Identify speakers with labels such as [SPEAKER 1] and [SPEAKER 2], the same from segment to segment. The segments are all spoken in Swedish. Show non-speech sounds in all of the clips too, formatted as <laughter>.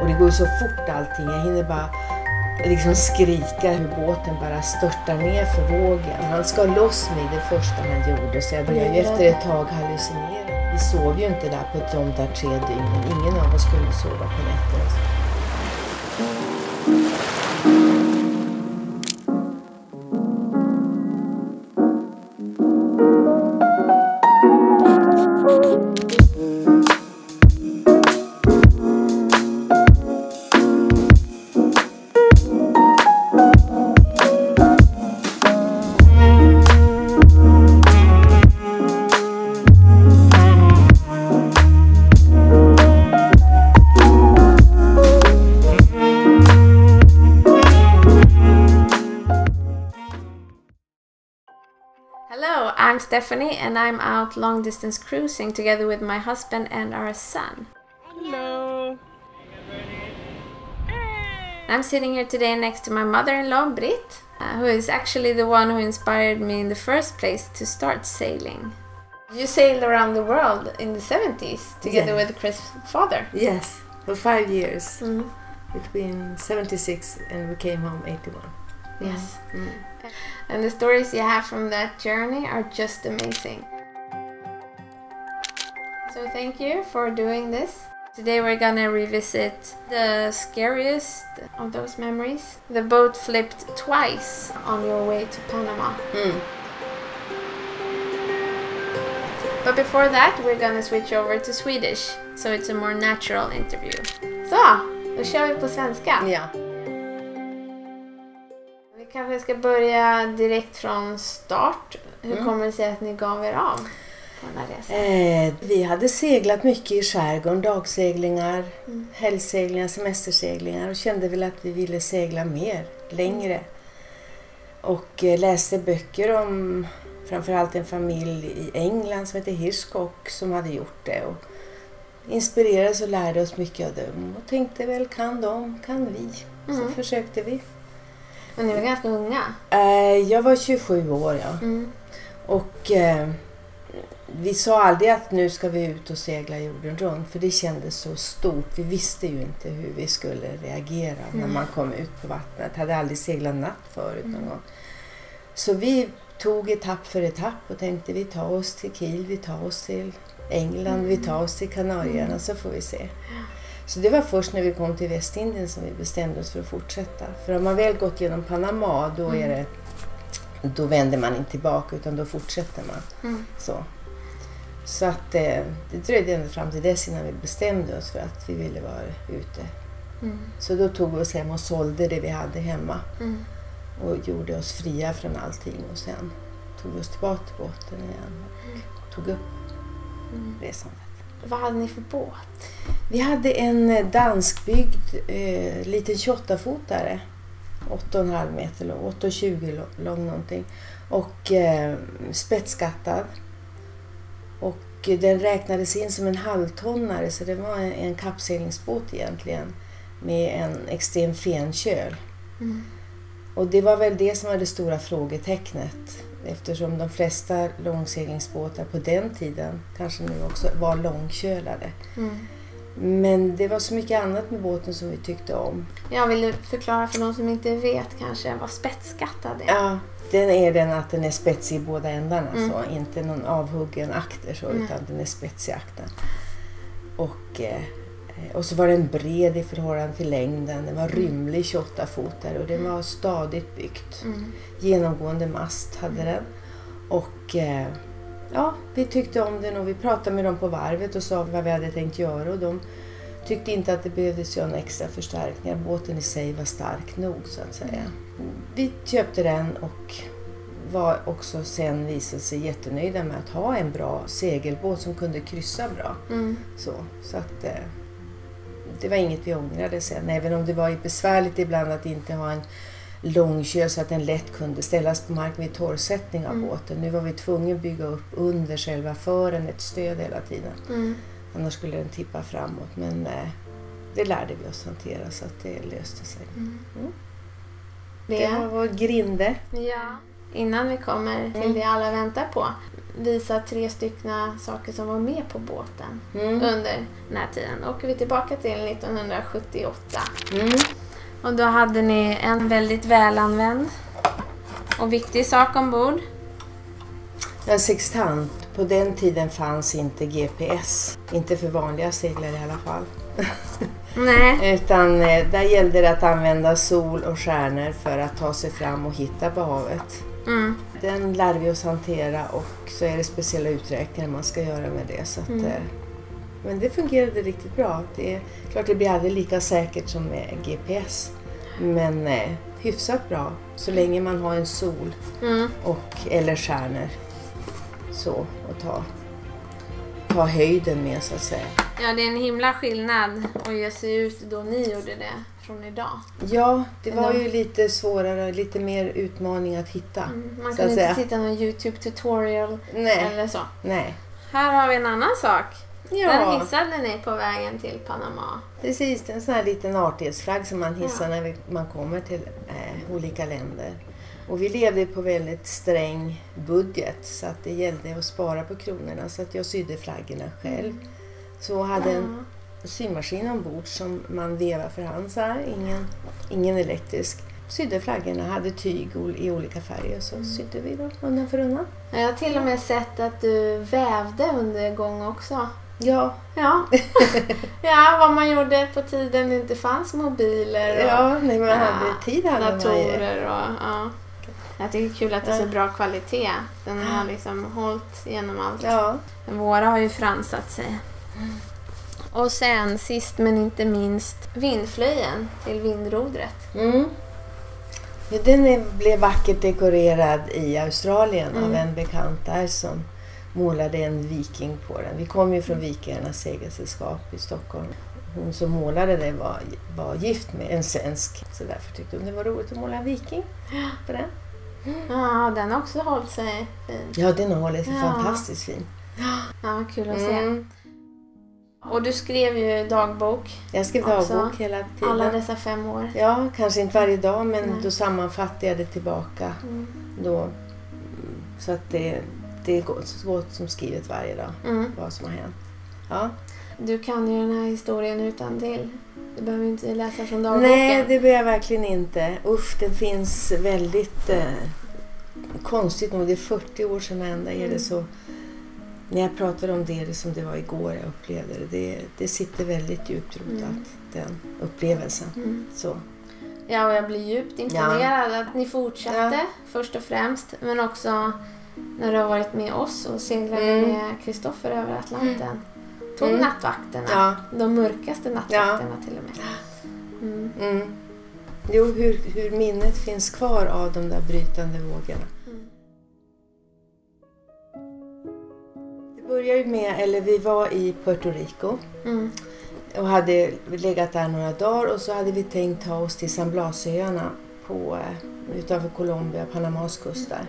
[SPEAKER 1] Och det går så fort allting. Jag hinner bara liksom skrika hur båten bara störtar ner för vågen. Han ska loss mig det första han gjorde så jag började ju efter ett tag hallucinera. Vi sov ju inte där på de där tre dygnen. Ingen av oss kunde sova på nätterna.
[SPEAKER 2] Stephanie and I'm out long distance cruising together with my husband and our son.
[SPEAKER 3] Hello.
[SPEAKER 2] I'm sitting here today next to my mother in law, Britt, uh, who is actually the one who inspired me in the first place to start sailing. You sailed around the world in the 70s together
[SPEAKER 1] Yeah.
[SPEAKER 2] with Chris' father.
[SPEAKER 1] Yes, for five years.
[SPEAKER 2] Mm.
[SPEAKER 1] Between 76 and we came home 81.
[SPEAKER 2] Yes.
[SPEAKER 1] Mm.
[SPEAKER 2] And the stories you have from that journey are just amazing. So thank you for doing this. Today we're gonna revisit the scariest of those memories. The boat flipped twice on your way to Panama.
[SPEAKER 1] Mm.
[SPEAKER 2] But before that we're gonna switch over to Swedish, so it's a more natural interview. Så, då kör vi på svenska.
[SPEAKER 1] Ja.
[SPEAKER 2] Kanske ska börja direkt från start. Hur
[SPEAKER 1] Mm.
[SPEAKER 2] kommer det sig att ni gav er av på den här resan?
[SPEAKER 1] Eh, vi hade seglat mycket i skärgården, dagseglingar,
[SPEAKER 2] Mm.
[SPEAKER 1] helgseglingar, semesterseglingar och kände väl att vi ville segla mer, längre. Och eh, läste böcker om framförallt en familj i England som heter Hirschcock som hade gjort det. Och inspirerades och lärde oss mycket av dem och tänkte väl kan de, kan vi. Så
[SPEAKER 2] Mm.
[SPEAKER 1] försökte vi.
[SPEAKER 2] Men ni var ganska unga.
[SPEAKER 1] Eh, jag var 27 år ja.
[SPEAKER 2] Mm.
[SPEAKER 1] Och eh, vi sa aldrig att nu ska vi ut och segla jorden runt för det kändes så stort. Vi visste ju inte hur vi skulle reagera när
[SPEAKER 2] Nej.
[SPEAKER 1] man kom ut på vattnet. Hade aldrig seglat natt förut någon gång. Så vi tog etapp för etapp och tänkte vi tar oss till Kiel, vi tar oss till England, vi tar oss till Kanarieöarna så får vi se. Så det var först när vi kom till Västindien som vi bestämde oss för att fortsätta. För om man väl gått genom Panama då är det då vänder man inte tillbaka utan då fortsätter man.
[SPEAKER 2] Mm.
[SPEAKER 1] Så, så att eh, det dröjde ända fram till dess innan vi bestämde oss för att vi ville vara ute.
[SPEAKER 2] Mm.
[SPEAKER 1] Så då tog vi oss hem och sålde det vi hade hemma
[SPEAKER 2] Mm.
[SPEAKER 1] och gjorde oss fria från allting och sen tog vi oss tillbaka till båten igen och tog upp
[SPEAKER 2] Mm. Vad hade ni för båt?
[SPEAKER 1] Vi hade en eh, danskbyggd eh, liten 28-fotare. 8,5 meter lång, 8,20 lång någonting. Och eh, spetsskattad. Och eh, den räknades in som en halvtonnare så det var en, en kappseglingsbåt egentligen. Med en extrem fenköl.
[SPEAKER 2] Mm.
[SPEAKER 1] Och det var väl det som var det stora frågetecknet. Eftersom de flesta långseglingsbåtar på den tiden, kanske nu också, var långkölade.
[SPEAKER 2] Mm.
[SPEAKER 1] Men det var så mycket annat med båten som vi tyckte om.
[SPEAKER 2] Jag vill förklara för de som inte vet kanske vad spetsskattad är.
[SPEAKER 1] Ja, den är den att den är spetsig i båda ändarna.
[SPEAKER 2] Mm.
[SPEAKER 1] Så, inte någon avhuggen akter så, utan den är spetsig i akten. Och, eh, och så var den bred i förhållande till längden. Den var rymlig 28 fotare och den var stadigt byggt.
[SPEAKER 2] Mm.
[SPEAKER 1] Genomgående mast hade den. Och eh, ja, vi tyckte om den och vi pratade med dem på varvet och sa vad vi hade tänkt göra. Och de tyckte inte att det behövdes göra några extra förstärkningar. Båten i sig var stark nog så att säga. Vi köpte den och var också sen visade sig jättenöjda med att ha en bra segelbåt som kunde kryssa bra.
[SPEAKER 2] Mm.
[SPEAKER 1] Så, så att, eh, det var inget vi ångrade sen, även om det var besvärligt ibland att inte ha en långköl så att den lätt kunde ställas på mark vid torrsättning av
[SPEAKER 2] Mm.
[SPEAKER 1] båten. Nu var vi tvungna att bygga upp under själva fören ett stöd hela tiden.
[SPEAKER 2] Mm.
[SPEAKER 1] Annars skulle den tippa framåt. Men eh, det lärde vi oss hantera så att det löste sig.
[SPEAKER 2] Mm.
[SPEAKER 1] Mm.
[SPEAKER 2] Det,
[SPEAKER 1] Det var vår grinde.
[SPEAKER 2] ja. innan vi kommer till
[SPEAKER 1] Mm.
[SPEAKER 2] det alla väntar på, visa tre stycken saker som var med på båten
[SPEAKER 1] Mm.
[SPEAKER 2] under den här tiden. Då åker vi tillbaka till 1978.
[SPEAKER 1] Mm.
[SPEAKER 2] Och då hade ni en väldigt välanvänd och viktig sak ombord.
[SPEAKER 1] Ja, sextant. På den tiden fanns inte GPS. Inte för vanliga seglare i alla fall. <laughs>
[SPEAKER 2] Nej.
[SPEAKER 1] Utan eh, där gällde det att använda sol och stjärnor för att ta sig fram och hitta på havet.
[SPEAKER 2] Mm.
[SPEAKER 1] Den lär vi oss hantera och så är det speciella uträkningar man ska göra med det. Så att,
[SPEAKER 2] Mm.
[SPEAKER 1] eh, Men det fungerade riktigt bra. Det är klart det blir aldrig lika säkert som med GPS. Men eh, hyfsat bra så länge man har en sol
[SPEAKER 2] Mm.
[SPEAKER 1] och, eller stjärnor. Så, och ta, ta höjden med så att säga.
[SPEAKER 2] Ja, det är en himla skillnad att ge sig ut då ni gjorde det från idag.
[SPEAKER 1] Ja, det var ju lite svårare, lite mer utmaning att hitta.
[SPEAKER 2] Mm. Man
[SPEAKER 1] att
[SPEAKER 2] inte titta någon YouTube tutorial
[SPEAKER 1] Nej,
[SPEAKER 2] eller så.
[SPEAKER 1] nej.
[SPEAKER 2] Här har vi en annan sak. Den
[SPEAKER 1] Ja,
[SPEAKER 2] hissade ni på vägen till Panama.
[SPEAKER 1] precis. En sån här liten artighetsflagg som man hissar
[SPEAKER 2] Ja.
[SPEAKER 1] när vi, man kommer till eh, olika länder. Och vi levde på väldigt sträng budget så att det gällde att spara på kronorna så att jag sydde flaggorna själv. Så hade en symaskin ombord som man vevar för hand så här, ingen, ingen elektrisk. Sydde flaggorna, hade tyg i olika färger så sydde vi dem undan för undan.
[SPEAKER 2] Ja. Jag har till och med sett att du vävde under gång också.
[SPEAKER 1] Ja,
[SPEAKER 2] Ja. <laughs> ja, vad man gjorde på tiden det inte fanns mobiler och
[SPEAKER 1] ja när man
[SPEAKER 2] Ja,
[SPEAKER 1] hade tid hade man
[SPEAKER 2] datorer. Och, ja. Jag tycker det är kul att det är så bra kvalitet. Den har liksom hållit genom allt.
[SPEAKER 1] Ja,
[SPEAKER 2] Våra har ju fransat sig. Och sen sist men inte minst vindflöjen till vindrodret.
[SPEAKER 1] Mm. Ja, den blev vackert dekorerad i Australien av
[SPEAKER 2] Mm.
[SPEAKER 1] en bekant där som målade en viking på den. Vi kom ju från Vikingarnas segelsällskap i Stockholm. Hon som målade det var, var gift med en svensk. Så därför tyckte hon det var roligt att måla en viking på den.
[SPEAKER 2] Ja, den har också hållit sig fin.
[SPEAKER 1] Ja, den håller sig
[SPEAKER 2] Ja.
[SPEAKER 1] fantastiskt fin.
[SPEAKER 2] Ja, kul att se.
[SPEAKER 1] Mm.
[SPEAKER 2] Och du skrev ju dagbok
[SPEAKER 1] Jag skrev
[SPEAKER 2] Också
[SPEAKER 1] dagbok hela tiden.
[SPEAKER 2] alla dessa fem år.
[SPEAKER 1] Ja, kanske inte varje dag men
[SPEAKER 2] Nej.
[SPEAKER 1] då sammanfattade jag det tillbaka.
[SPEAKER 2] Mm.
[SPEAKER 1] Då, mm, så att det, det är gott, så gott som skrivet varje dag,
[SPEAKER 2] Mm.
[SPEAKER 1] vad som har hänt. Ja.
[SPEAKER 2] Du kan ju den här historien utan till. Du behöver inte läsa från dagboken.
[SPEAKER 1] Nej, det behöver jag verkligen inte. Usch, det finns väldigt eh, konstigt nog. Det är 40 år sedan ändå är det
[SPEAKER 2] Mm.
[SPEAKER 1] så. När jag pratar om det, det som det var igår jag upplevde det. Det, det sitter väldigt djupt rotat,
[SPEAKER 2] Mm.
[SPEAKER 1] den upplevelsen.
[SPEAKER 2] Mm.
[SPEAKER 1] Så.
[SPEAKER 2] Ja, och jag blir djupt imponerad att ni fortsatte
[SPEAKER 1] Ja.
[SPEAKER 2] först och främst. Men också när du har varit med oss och seglade
[SPEAKER 1] Mm.
[SPEAKER 2] med Kristoffer över Atlanten. Tog
[SPEAKER 1] Mm.
[SPEAKER 2] nattvakterna.
[SPEAKER 1] Ja.
[SPEAKER 2] De mörkaste nattvakterna till och med. Mm.
[SPEAKER 1] Mm. Jo, hur, hur minnet finns kvar av de där brytande vågorna. Började ju med, eller vi var i Puerto Rico
[SPEAKER 2] Mm.
[SPEAKER 1] och hade legat där några dagar och så hade vi tänkt ta oss till San Blasöarna på, eh, utanför Colombia, Panamas kust där.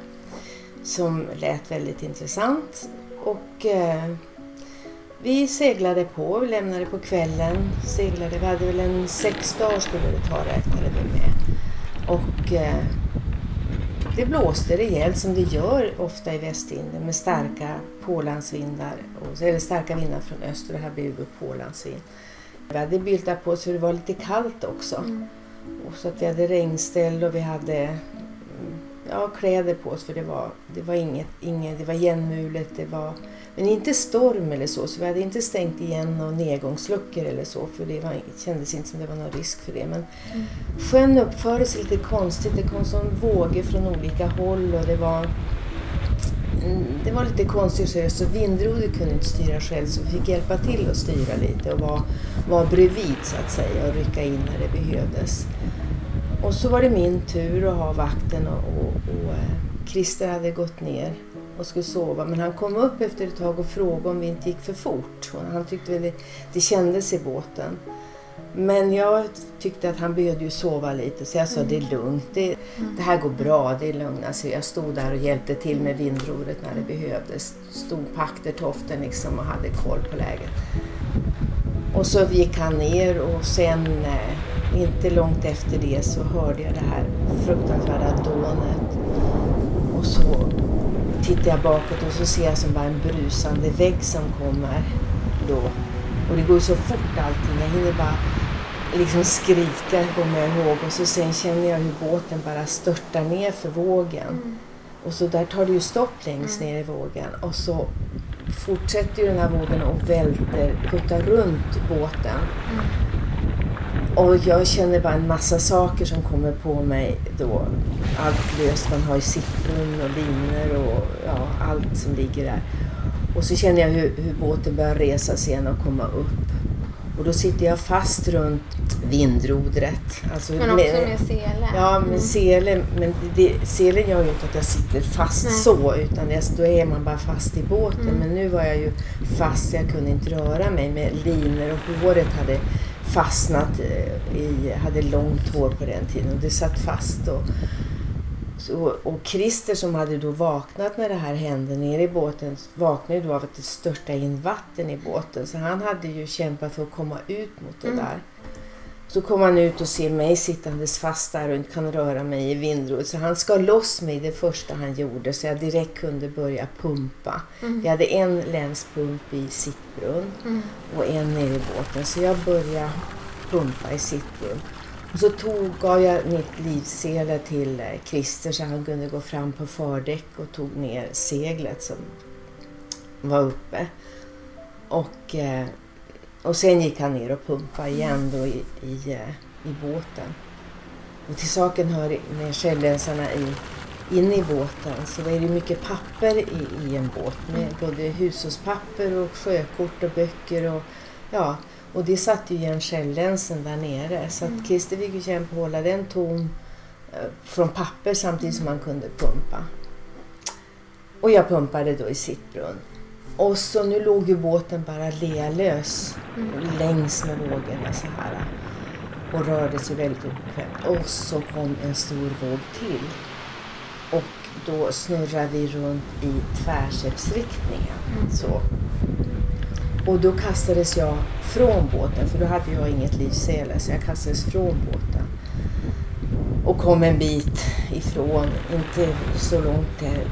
[SPEAKER 1] Som lät väldigt intressant. Och eh, vi seglade på, vi lämnade på kvällen, seglade, vi hade väl en sex dagar skulle det ta räknade vi med. Och eh, det blåste rejält som det gör ofta i Västindien med starka pålandsvindar, eller starka vindar från öster och här blev det pålandsvind. Vi hade byltat på så det var lite kallt också.
[SPEAKER 2] Mm.
[SPEAKER 1] Och så att vi hade regnställ och vi hade mm, ja, kläder på oss för det var, det var inget, inget, det var igenmulet, det var men inte storm eller så, så vi hade inte stängt igen några nedgångsluckor eller så för det var, kändes inte som det var någon risk för det. Men
[SPEAKER 2] Mm.
[SPEAKER 1] sjön uppförde sig lite konstigt, det kom som vågor från olika håll och det var det var lite konstigt så, vindrodet vindrodret kunde inte styra själv så vi fick hjälpa till att styra lite och vara, var bredvid så att säga och rycka in när det behövdes. Och så var det min tur att ha vakten och, och, och eh, Christer hade gått ner och skulle sova men han kom upp efter ett tag och frågade om vi inte gick för fort. Och han tyckte väl det, det kändes i båten. Men jag tyckte att han behövde ju sova lite så jag sa det är lugnt, det, det här går bra, det är lugnt. Alltså jag stod där och hjälpte till med vindrodret när det behövdes. Stod på aktertoften liksom och hade koll på läget. Och så gick han ner och sen eh, inte långt efter det så hörde jag det här fruktansvärda dånet. Så tittar jag bakåt och så ser jag som bara en brusande vägg som kommer då. Och det går så fort allting. Jag hinner bara liksom skrika kommer jag ihåg och så sen känner jag hur båten bara störtar ner för vågen.
[SPEAKER 2] Mm.
[SPEAKER 1] Och så där tar det ju stopp längst ner i vågen och så fortsätter ju den här vågen och välter, puttar runt båten.
[SPEAKER 2] Mm.
[SPEAKER 1] Och jag känner bara en massa saker som kommer på mig då. Allt löst man har i sittbrunn och linor och ja, allt som ligger där. Och så känner jag hur, hur båten börjar resa sig igen och komma upp. Och då sitter jag fast runt vindrodret. Alltså
[SPEAKER 2] Men också med sele.
[SPEAKER 1] Ja, men
[SPEAKER 2] Mm.
[SPEAKER 1] selen, men det, selen gör ju inte att jag sitter fast
[SPEAKER 2] Nej.
[SPEAKER 1] så, utan det, då är man bara fast i båten.
[SPEAKER 2] Mm.
[SPEAKER 1] Men nu var jag ju fast, jag kunde inte röra mig med linor och håret hade fastnat eh, i, hade långt hår på den tiden och det satt fast. Och, så, och Christer som hade då vaknat när det här hände nere i båten vaknade då av att det störtade in vatten i båten. Så han hade ju kämpat för att komma ut mot det
[SPEAKER 2] Mm.
[SPEAKER 1] där. Så kom han ut och ser mig sittandes fast där och inte kan röra mig i vindruet. Så han skar loss mig det första han gjorde så jag direkt kunde börja pumpa.
[SPEAKER 2] Mm.
[SPEAKER 1] Jag hade en länspump i sittbrunn
[SPEAKER 2] Mm.
[SPEAKER 1] och en nere i båten. Så jag började pumpa i sittbrunn. Och så tog, gav jag mitt livsele till eh, Christer så han kunde gå fram på fördäck och tog ner seglet som var uppe. Och, eh, och sen gick han ner och pumpade igen då i, i, eh, i båten. Och till saken hör med skällensarna i, inne i båten så är det mycket papper i, i en båt med både hushållspapper och sjökort och böcker och ja, och det satt ju igen källänsen där nere så att Christer fick ju kämpa att hålla den tom eh, från papper samtidigt som han kunde pumpa. Och jag pumpade då i sittbrunn. Och så nu låg ju båten bara lealös längs med vågorna så här och rörde sig väldigt obekvämt. Och så kom en stor våg till. Och då snurrade vi runt i tvärskeppsriktningen. Så. Och då kastades jag från båten, för då hade jag inget livsele, så jag kastades från båten. Och kom en bit ifrån, inte så långt där,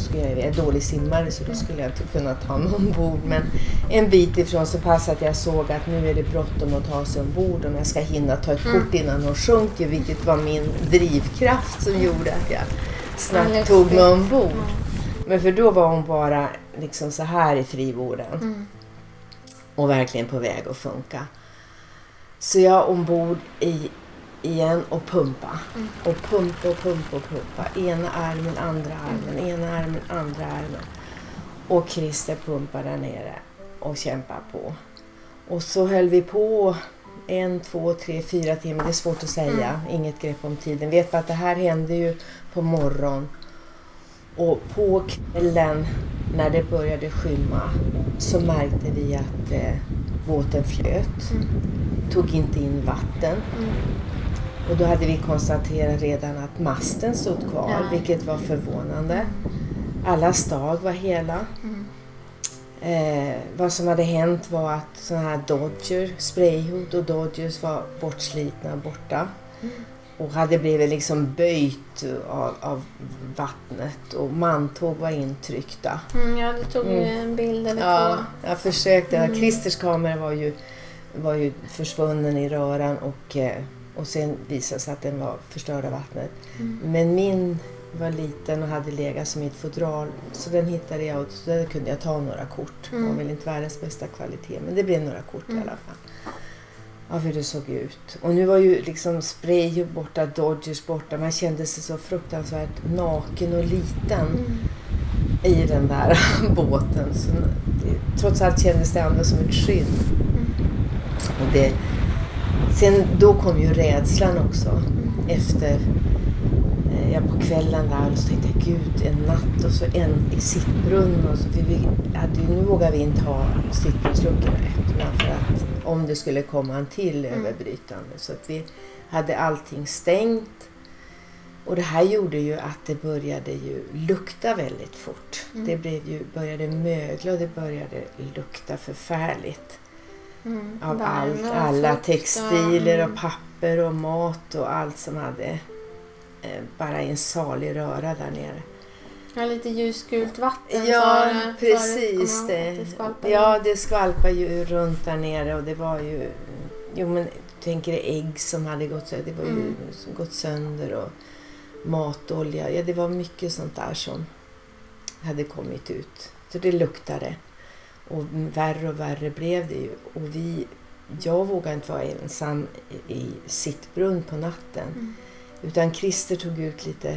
[SPEAKER 1] skulle jag, jag är dålig simmare så då skulle jag inte kunna ta mig ombord. Men en bit ifrån så passade att jag såg att nu är det bråttom att ta sig ombord om jag ska hinna ta ett
[SPEAKER 2] Mm.
[SPEAKER 1] kort innan de sjunker, vilket var min drivkraft som gjorde att jag snabbt tog mig ombord. Men för då var hon bara liksom så här i frivården
[SPEAKER 2] Mm.
[SPEAKER 1] och verkligen på väg att funka. Så jag ombord i, igen och pumpa.
[SPEAKER 2] Mm.
[SPEAKER 1] Och pumpa och pumpa och pumpa. Ena armen, andra armen, ena armen, andra armen. Och Christer pumpar där nere och kämpar på. Och så höll vi på en, två, tre, fyra timmar. Det är svårt att säga. Inget grepp om tiden. Vet bara att det här hände ju på morgon. Och på kvällen när det började skymma så märkte vi att eh, båten flöt.
[SPEAKER 2] Mm.
[SPEAKER 1] Tog inte in vatten.
[SPEAKER 2] Mm.
[SPEAKER 1] Och då hade vi konstaterat redan att masten stod kvar,
[SPEAKER 2] Ja.
[SPEAKER 1] vilket var förvånande. Alla stag var hela.
[SPEAKER 2] Mm.
[SPEAKER 1] Eh, vad som hade hänt var att sådana här Dodger, sprayhot och Dodgers var bortslitna och borta.
[SPEAKER 2] Mm.
[SPEAKER 1] Och hade blivit liksom böjt av, av vattnet och mantåg var intryckta.
[SPEAKER 2] Mm, ja, du tog
[SPEAKER 1] Mm.
[SPEAKER 2] en bild eller
[SPEAKER 1] Ja,
[SPEAKER 2] två.
[SPEAKER 1] jag försökte.
[SPEAKER 2] Mm.
[SPEAKER 1] Christers kamera var ju, var ju försvunnen i röran och, eh, och sen visade det sig att den var förstörd av vattnet.
[SPEAKER 2] Mm.
[SPEAKER 1] Men min var liten och hade legat som i ett fodral så den hittade jag och där kunde jag ta några kort. Det var
[SPEAKER 2] Mm.
[SPEAKER 1] väl inte världens bästa kvalitet men det blev några kort
[SPEAKER 2] Mm.
[SPEAKER 1] i alla fall. Av hur det såg ut. Och nu var ju liksom spray borta, Dodgers borta. Man kände sig så fruktansvärt naken och liten
[SPEAKER 2] Mm.
[SPEAKER 1] i den där <laughs> båten. Så det, trots allt kändes det ändå som ett skydd.
[SPEAKER 2] Mm.
[SPEAKER 1] Och det, sen då kom ju rädslan också efter eh, ja, på kvällen där och så tänkte jag gud en natt och så en i sittbrunn och så vi, vi hade, nu vågar vi inte ha sittbrunnsluckorna öppna för att om det skulle komma en till
[SPEAKER 2] Mm.
[SPEAKER 1] överbrytande så att vi hade allting stängt och det här gjorde ju att det började ju lukta väldigt fort.
[SPEAKER 2] Mm.
[SPEAKER 1] Det blev ju, började mögla och det började lukta förfärligt
[SPEAKER 2] Mm.
[SPEAKER 1] av allt,
[SPEAKER 2] och
[SPEAKER 1] alla
[SPEAKER 2] fukt
[SPEAKER 1] textiler
[SPEAKER 2] mm.
[SPEAKER 1] och papper och mat och allt som hade eh, bara en salig röra där nere.
[SPEAKER 2] Ja, lite ljusgult vatten.
[SPEAKER 1] Ja,
[SPEAKER 2] du
[SPEAKER 1] precis.
[SPEAKER 2] ihåg,
[SPEAKER 1] Det.
[SPEAKER 2] det skvalpar.
[SPEAKER 1] Ja, det skvalpade ju runt där nere och det var ju... Jo, men tänker ägg som hade gått, sö- det var ju
[SPEAKER 2] Mm.
[SPEAKER 1] gått sönder och matolja. Ja, det var mycket sånt där som hade kommit ut. Så det luktade. Och värre och värre blev det ju. Och vi, jag vågade inte vara ensam i, sittbrunn på natten.
[SPEAKER 2] Mm.
[SPEAKER 1] Utan Christer tog ut lite,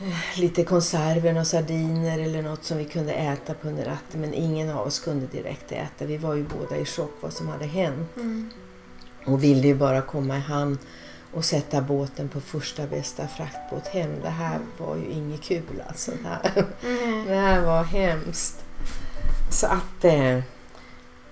[SPEAKER 1] eh, lite konserver och sardiner eller något som vi kunde äta på under natten. Men ingen av oss kunde direkt äta. Vi var ju båda i chock vad som hade hänt.
[SPEAKER 2] Mm.
[SPEAKER 1] Och ville ju bara komma i hamn och sätta båten på första bästa fraktbåt hem. Det här var ju inget kul alltså. Det här,
[SPEAKER 2] Mm. <laughs>
[SPEAKER 1] det här var hemskt. Så att... Eh,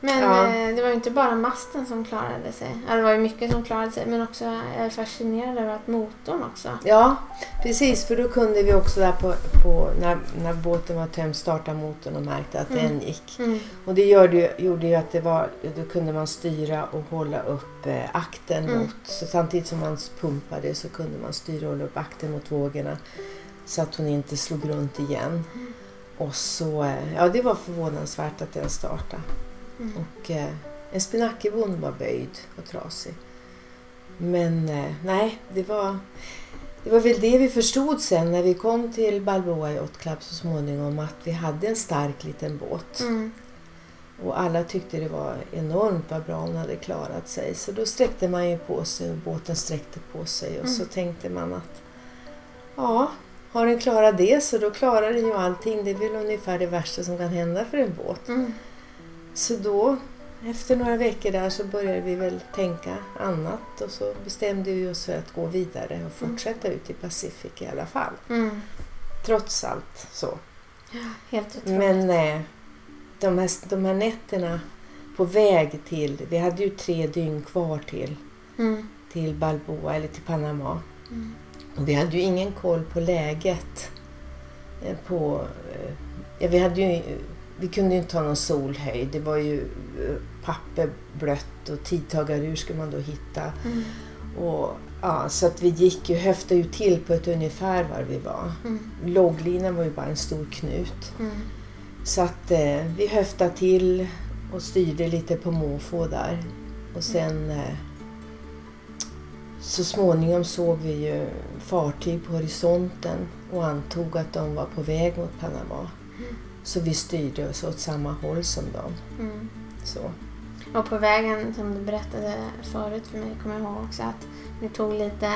[SPEAKER 2] Men
[SPEAKER 1] Ja.
[SPEAKER 2] eh, det var ju inte bara masten som klarade sig. Ja, det var ju mycket som klarade sig. Men också jag är fascinerad över att motorn också.
[SPEAKER 1] ja, precis. För då kunde vi också där på, på när, när båten var tömd starta motorn och märkte att
[SPEAKER 2] Mm.
[SPEAKER 1] den gick.
[SPEAKER 2] Mm.
[SPEAKER 1] Och det gjorde, gjorde ju att det var, då kunde man styra och hålla upp eh, akten
[SPEAKER 2] Mm.
[SPEAKER 1] mot, så samtidigt som man pumpade så kunde man styra och hålla upp akten mot vågorna så att hon inte slog runt igen. Och så, eh, ja det var förvånansvärt att den startade.
[SPEAKER 2] Mm.
[SPEAKER 1] Och eh, en spinackelbond var böjd och trasig. Men eh, nej, det var, det var väl det vi förstod sen när vi kom till Balboa Yacht Club så småningom att vi hade en stark liten båt.
[SPEAKER 2] Mm.
[SPEAKER 1] Och alla tyckte det var enormt vad bra hon hade klarat sig. Så då sträckte man ju på sig och båten sträckte på sig. Och så
[SPEAKER 2] Mm.
[SPEAKER 1] tänkte man att ja, har den klarat det så då klarar den ju allting. Det är väl ungefär det värsta som kan hända för en båt.
[SPEAKER 2] Mm.
[SPEAKER 1] Så då, efter några veckor där så började vi väl tänka annat. Och så bestämde vi oss för att gå vidare och fortsätta ut i Pacific i alla fall.
[SPEAKER 2] Mm.
[SPEAKER 1] Trots allt så.
[SPEAKER 2] Helt otroligt.
[SPEAKER 1] Men eh, de, här, de här nätterna på väg till, vi hade ju tre dygn kvar till,
[SPEAKER 2] Mm.
[SPEAKER 1] till Balboa eller till Panama.
[SPEAKER 2] Mm.
[SPEAKER 1] Och vi hade ju ingen koll på läget. eh, På, eh, ja, vi, hade ju, vi kunde ju inte ta någon solhöjd. Det var ju eh, papper blött och tidtagarur skulle man då hitta.
[SPEAKER 2] Mm.
[SPEAKER 1] Och, ja, så att vi gick ju, höftade ju till på ett ungefär var vi var.
[SPEAKER 2] Mm.
[SPEAKER 1] Låglinan var ju bara en stor knut.
[SPEAKER 2] Mm.
[SPEAKER 1] Så att eh, vi höftade till och styrde lite på måfå där. Och sen eh, så småningom såg vi ju fartyg på horisonten och antog att de var på väg mot Panama.
[SPEAKER 2] Mm.
[SPEAKER 1] Så vi styrde oss åt samma håll som dem.
[SPEAKER 2] Mm.
[SPEAKER 1] Så.
[SPEAKER 2] Och på vägen, som du berättade förut för mig, kommer jag ihåg också att ni tog lite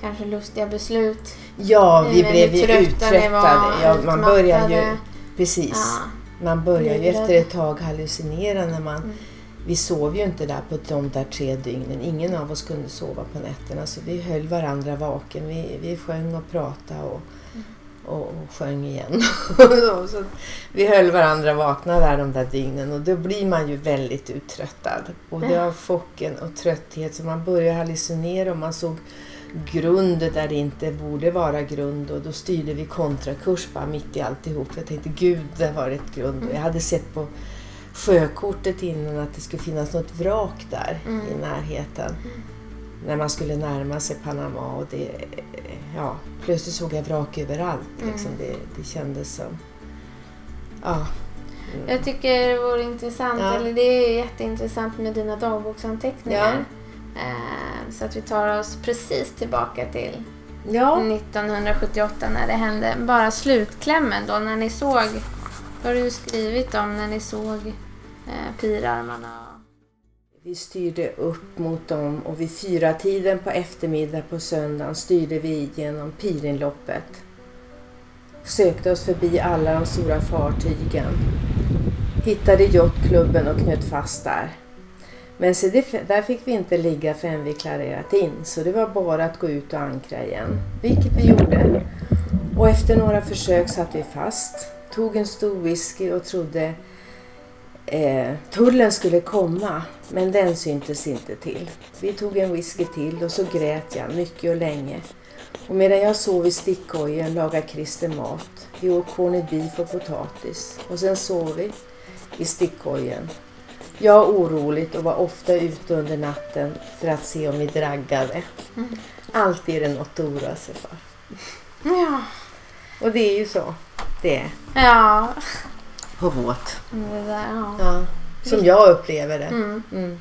[SPEAKER 2] kanske lustiga beslut.
[SPEAKER 1] Ja, vi
[SPEAKER 2] Men
[SPEAKER 1] blev ju
[SPEAKER 2] trötta
[SPEAKER 1] uttröttade. Ja, man börjar ju, precis.
[SPEAKER 2] Ja.
[SPEAKER 1] Man börjar ju efter ett tag hallucinera när man
[SPEAKER 2] Mm.
[SPEAKER 1] Vi sov ju inte där på de där tre dygnen. Ingen av oss kunde sova på nätterna så vi höll varandra vaken. Vi, vi sjöng och pratade och,
[SPEAKER 2] Mm.
[SPEAKER 1] och, och sjöng igen. <laughs> så, vi höll varandra vakna där de där dygnen och då blir man ju väldigt uttröttad. Både av chocken och trötthet så man börjar hallucinera och man såg grund där det inte borde vara grund och då styrde vi kontrakurs bara mitt i alltihop. Jag tänkte gud, det var ett grund. Och jag hade sett på sjökortet innan att det skulle finnas något vrak där
[SPEAKER 2] Mm.
[SPEAKER 1] i närheten. När man skulle närma sig Panama och det, ja, plötsligt såg jag vrak överallt. Liksom.
[SPEAKER 2] Mm.
[SPEAKER 1] Det, det kändes som, ja. Mm.
[SPEAKER 2] Jag tycker det vore intressant,
[SPEAKER 1] Ja.
[SPEAKER 2] eller det är jätteintressant med dina dagboksanteckningar.
[SPEAKER 1] Ja.
[SPEAKER 2] Eh, så att vi tar oss precis tillbaka till
[SPEAKER 1] Ja,
[SPEAKER 2] 1978 när det hände. Bara slutklämmen då, när ni såg, vad har du skrivit om när ni såg eh, pirarmarna?
[SPEAKER 1] vi styrde upp mot dem och vid fyra tiden på eftermiddag på söndagen styrde vi genom Pirinloppet. Sökte oss förbi alla de stora fartygen. Hittade yachtklubben och knöt fast där. Men se, det, där fick vi inte ligga förrän vi klarerat in så det var bara att gå ut och ankra igen. Vilket vi gjorde. Och efter några försök satt vi fast. Tog en stor whisky och trodde eh, tullen skulle komma. Men den syntes inte till. Vi tog en whisky till och så grät jag mycket och länge. Och medan jag sov i stickkojen lagade Christer mat. Vi åt corned beef och potatis. Och sen sov vi i stickkojen. Jag oroligt och var ofta ute under natten för att se om vi draggade.
[SPEAKER 2] Mm.
[SPEAKER 1] Alltid är det något att oroa sig för.
[SPEAKER 2] Ja.
[SPEAKER 1] Och det är ju så det är
[SPEAKER 2] Ja.
[SPEAKER 1] på båt.
[SPEAKER 2] Det där, ja.
[SPEAKER 1] Ja. Som jag upplever det.
[SPEAKER 2] Mm.
[SPEAKER 1] Mm.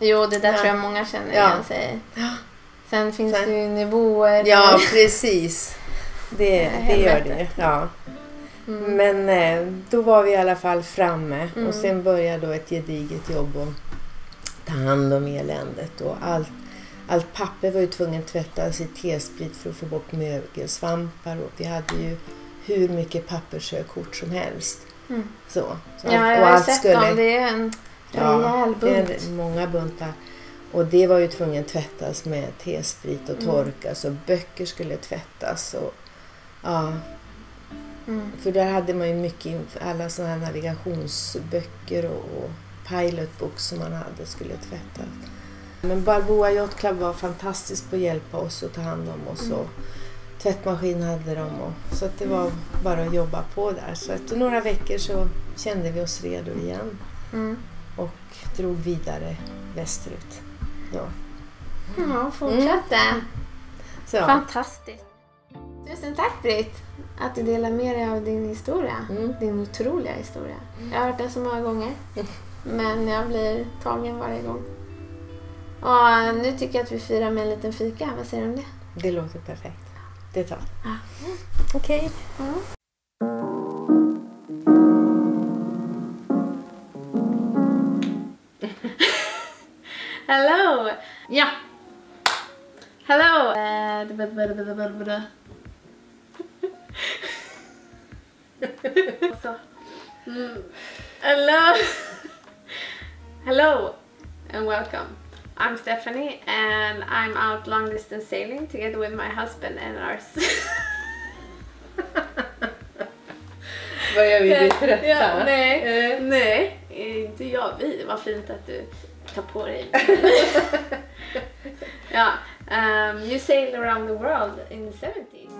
[SPEAKER 2] Jo, det där
[SPEAKER 1] Ja.
[SPEAKER 2] tror jag många känner
[SPEAKER 1] Ja.
[SPEAKER 2] igen sig i. Sen finns
[SPEAKER 1] Sen-
[SPEAKER 2] det ju nivåer.
[SPEAKER 1] Ja, precis. Det, det gör det. Ja.
[SPEAKER 2] Mm.
[SPEAKER 1] Men eh, då var vi i alla fall framme
[SPEAKER 2] Mm.
[SPEAKER 1] och sen började då ett gediget jobb att ta hand om eländet. Och allt, allt papper var ju tvungen att tvättas i T-sprit för att få bort mögelsvampar och vi hade ju hur mycket papperssökort som helst.
[SPEAKER 2] Mm.
[SPEAKER 1] Så, så
[SPEAKER 2] Ja,
[SPEAKER 1] allt-
[SPEAKER 2] jag har sett
[SPEAKER 1] skulle-
[SPEAKER 2] dem. Det är en rejäl
[SPEAKER 1] det är
[SPEAKER 2] bunt.
[SPEAKER 1] många buntar. Och det var ju tvungen att tvättas med T-sprit och
[SPEAKER 2] Mm.
[SPEAKER 1] torkas och böcker skulle tvättas. Och, ja,
[SPEAKER 2] Mm.
[SPEAKER 1] för där hade man ju mycket, alla sådana här navigationsböcker och, och pilotbooks som man hade skulle tvättas. Men Balboa Yacht Club var fantastisk på att hjälpa oss och ta hand om oss.
[SPEAKER 2] Mm.
[SPEAKER 1] Och tvättmaskin hade de. Och, så att det var bara att jobba på där. Så efter några veckor så kände vi oss redo igen
[SPEAKER 2] Mm.
[SPEAKER 1] och drog vidare västerut. Ja.
[SPEAKER 2] Ja, fortsatte.
[SPEAKER 1] Så, ja.
[SPEAKER 2] Fantastiskt. Tusen tack Britt att du delar med dig av din historia.
[SPEAKER 1] Mm.
[SPEAKER 2] Din otroliga historia. Jag har hört den så många gånger. <laughs> Men jag blir tagen varje gång. Och nu tycker jag att vi firar med en liten fika. Vad säger du om det?
[SPEAKER 1] Det låter perfekt. Det tar vi.
[SPEAKER 2] Ja.
[SPEAKER 1] Okej. <laughs>
[SPEAKER 2] Hello! Ja. Hello! <laughs> Så. Mm. Hello! <laughs> Hello and welcome. I'm Stephanie and I'm out long distance sailing together with my husband and our
[SPEAKER 1] Börjar <laughs> vi bli trötta? <laughs>
[SPEAKER 2] Ja, nej, nej, inte jag. Vi. Vad fint att du tar på dig. <laughs> ja, um, you sailed around the world in the 70s.